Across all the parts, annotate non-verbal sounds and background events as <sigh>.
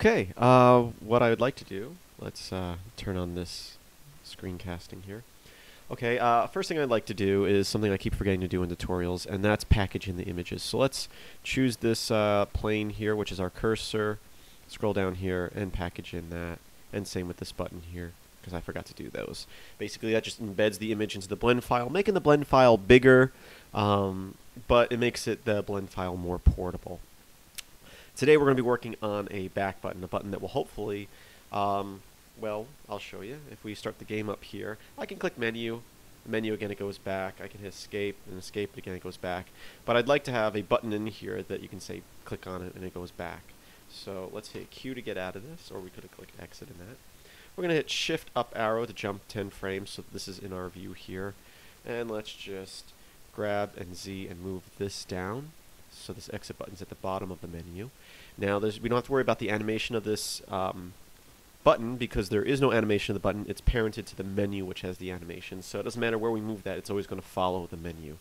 Okay, uh, what I would like to do, let's uh, turn on this screencasting here. Okay, uh, first thing I'd like to do is something I keep forgetting to do in tutorials, and that's packaging the images. So let's choose this uh, plane here, which is our cursor, scroll down here, and package in that. And same with this button here, because I forgot to do those. Basically, that just embeds the image into the blend file, making the blend file bigger, um, but it makes it the blend file more portable. Today we're going to be working on a back button, a button that will hopefully, um, well, I'll show you. If we start the game up here, I can click menu, menu again it goes back, I can hit escape, and escape again it goes back. But I'd like to have a button in here that you can say click on it and it goes back. So let's hit Q to get out of this, or we could have clicked exit in that. We're going to hit shift up arrow to jump 10 frames, so this is in our view here. And let's just grab and Z and move this down. So this exit button's at the bottom of the menu. Now, we don't have to worry about the animation of this um, button because there is no animation of the button. It's parented to the menu, which has the animation. So it doesn't matter where we move that. It's always going to follow the menu.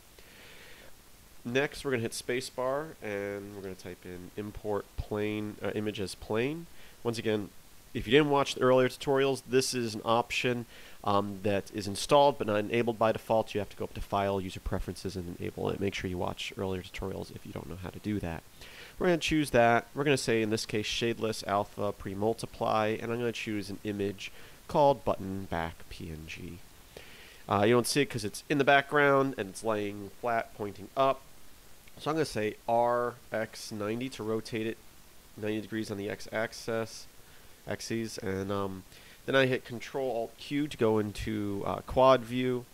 Next, we're going to hit spacebar, and we're going to type in import plane uh, image as plane. Once again, if you didn't watch the earlier tutorials, this is an option um, that is installed but not enabled by default. You have to go up to File, User Preferences, and enable it. Make sure you watch earlier tutorials if you don't know how to do that. We're going to choose that. We're going to say, in this case, shadeless alpha pre-multiply, and I'm going to choose an image called button back PNG. Uh, you don't see it because it's in the background and it's laying flat, pointing up. So I'm going to say RX90 to rotate it 90 degrees on the x-axis, axes, and um, then I hit Control Alt Q to go into uh, quad view.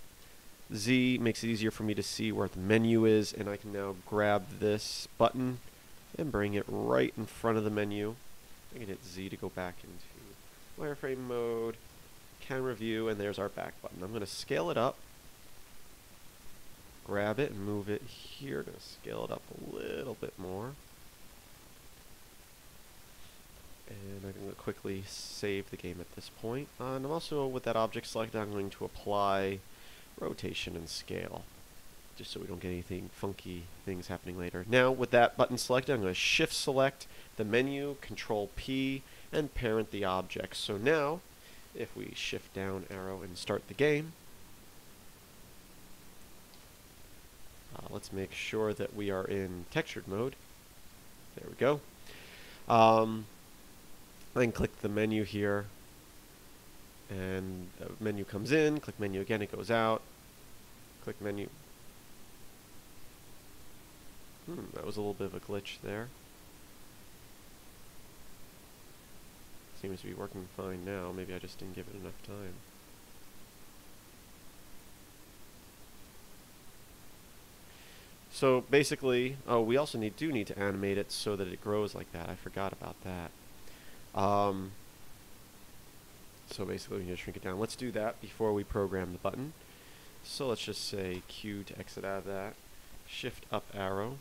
Z makes it easier for me to see where the menu is, and I can now grab this button and bring it right in front of the menu. I can hit Z to go back into wireframe mode, camera view, and there's our back button. I'm going to scale it up, grab it, and move it here. To scale it up a little bit more. And I'm going to quickly save the game at this point. Uh, and I'm also, with that object selected, I'm going to apply rotation and scale just so we don't get anything funky things happening later. Now, with that button selected, I'm going to shift select the menu, control P, and parent the object. So now, if we shift down arrow and start the game, uh, let's make sure that we are in textured mode. There we go. Um, then click the menu here, and the menu comes in, click menu again, it goes out, click menu, Hmm, that was a little bit of a glitch there. Seems to be working fine now. Maybe I just didn't give it enough time. So basically, oh, we also need do need to animate it so that it grows like that. I forgot about that. Um, so basically, we need to shrink it down. Let's do that before we program the button. So let's just say Q to exit out of that. Shift up arrow.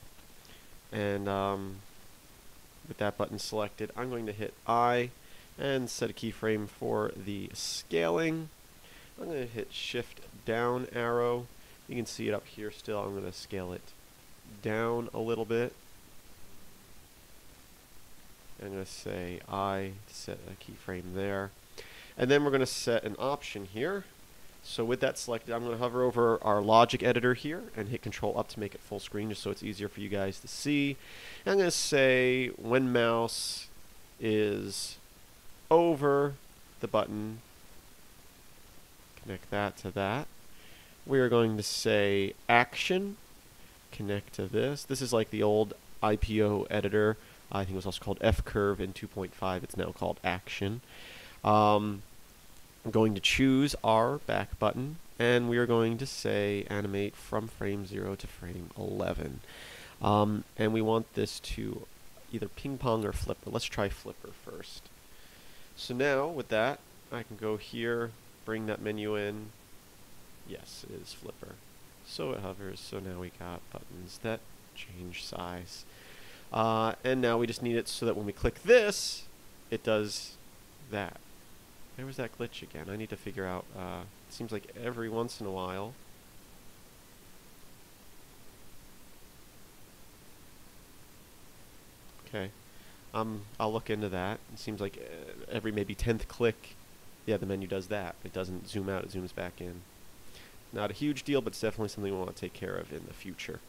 And um, with that button selected, I'm going to hit I and set a keyframe for the scaling. I'm going to hit shift down arrow. You can see it up here still. I'm going to scale it down a little bit. I'm going to say I to set a keyframe there. And then we're going to set an option here so with that selected, I'm going to hover over our logic editor here and hit control up to make it full screen just so it's easier for you guys to see. And I'm going to say when mouse is over the button, connect that to that. We are going to say action, connect to this. This is like the old IPO editor. I think it was also called F-Curve in 2.5. It's now called Action. Um, I'm going to choose our back button and we are going to say animate from frame 0 to frame 11. Um, and we want this to either ping pong or flipper. Let's try flipper first. So now with that, I can go here, bring that menu in. Yes, it is flipper. So it hovers, so now we got buttons that change size. Uh, and now we just need it so that when we click this, it does that. Where was that glitch again? I need to figure out. Uh, it seems like every once in a while. Okay. um, I'll look into that. It seems like uh, every maybe tenth click, yeah, the menu does that. It doesn't zoom out; it zooms back in. Not a huge deal, but it's definitely something we want to take care of in the future.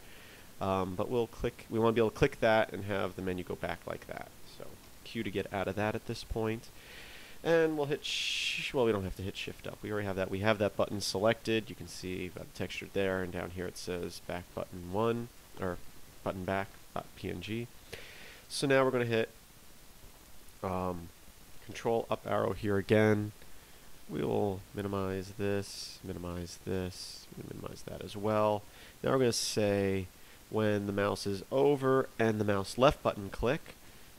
Um, but we'll click. We want to be able to click that and have the menu go back like that. So Q to get out of that at this point. And we'll hit, well, we don't have to hit shift up. We already have that. We have that button selected. You can see the texture there, and down here it says back button 1, or button back, .png. So now we're going to hit um, control up arrow here again. We will minimize this, minimize this, minimize that as well. Now we're going to say when the mouse is over and the mouse left button click.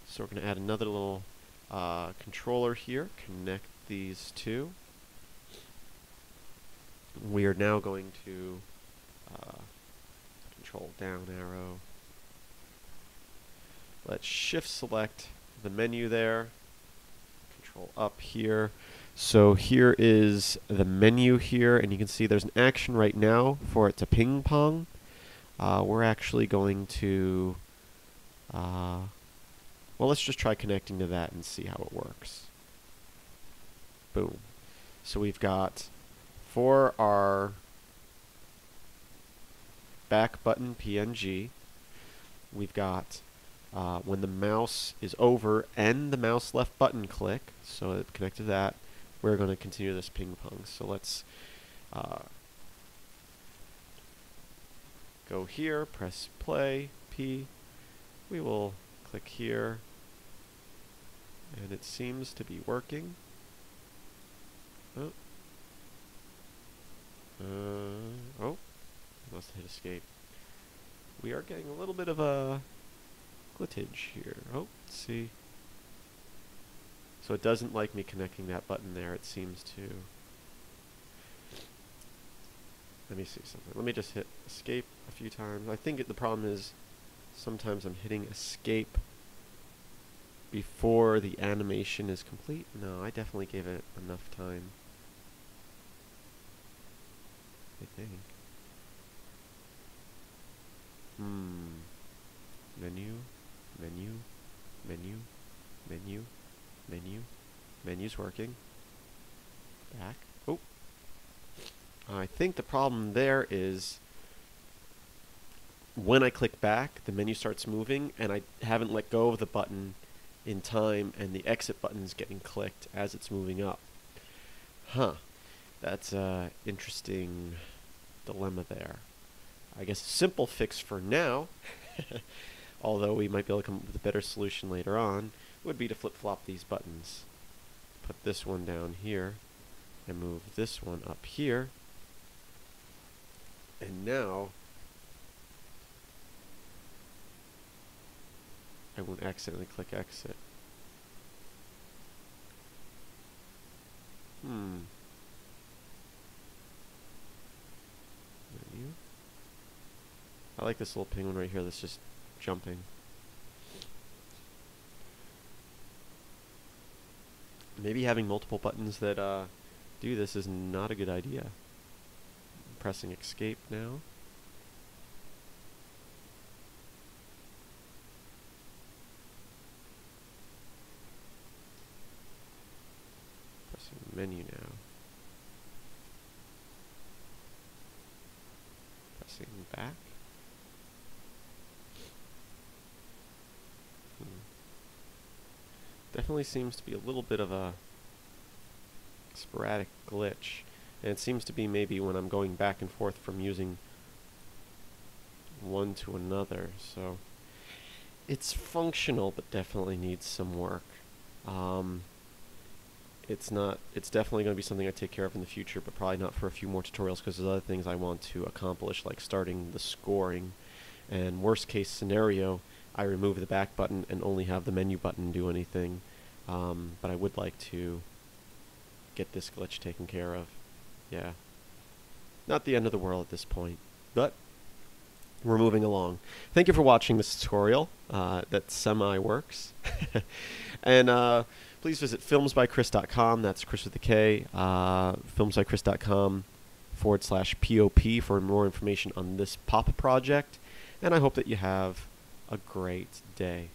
So we're going to add another little uh, controller here, connect these two. We are now going to uh, control down arrow. Let's shift select the menu there, control up here. So here is the menu here, and you can see there's an action right now for it to ping pong. Uh, we're actually going to uh, well, let's just try connecting to that and see how it works. Boom. So we've got for our back button PNG, we've got uh, when the mouse is over and the mouse left button click, so it connected to that, we're going to continue this ping pong. So let's uh, go here, press play, P. We will click here, and it seems to be working. Oh. Uh, oh, I must hit escape. We are getting a little bit of a glitch here. Oh, let's see. So it doesn't like me connecting that button there, it seems to. Let me see something. Let me just hit escape a few times. I think it, the problem is sometimes I'm hitting escape before the animation is complete. No, I definitely gave it enough time. I think. Hmm. Menu, menu, menu, menu, menu. Menu's working. Back. Oh. I think the problem there is when I click back, the menu starts moving, and I haven't let go of the button in time, and the exit button is getting clicked as it's moving up. Huh. That's an interesting dilemma there. I guess a simple fix for now, <laughs> although we might be able to come up with a better solution later on, would be to flip-flop these buttons. Put this one down here, and move this one up here. And now I won't accidentally click exit. Hmm. Menu. I like this little penguin right here that's just jumping. Maybe having multiple buttons that uh, do this is not a good idea. I'm pressing escape now. Menu now. Pressing back. Hmm. Definitely seems to be a little bit of a sporadic glitch. And it seems to be maybe when I'm going back and forth from using one to another. So it's functional, but definitely needs some work. Um, it's not it's definitely going to be something I take care of in the future, but probably not for a few more tutorials because there's other things I want to accomplish, like starting the scoring. And worst case scenario, I remove the back button and only have the menu button do anything. Um, but I would like to get this glitch taken care of. Yeah. Not the end of the world at this point, but we're moving along. Thank you for watching this tutorial uh, that semi-works. <laughs> and uh, please visit filmsbykris.com. That's Chris with a K. Uh, filmsbykris.com forward slash POP for more information on this pop project. And I hope that you have a great day.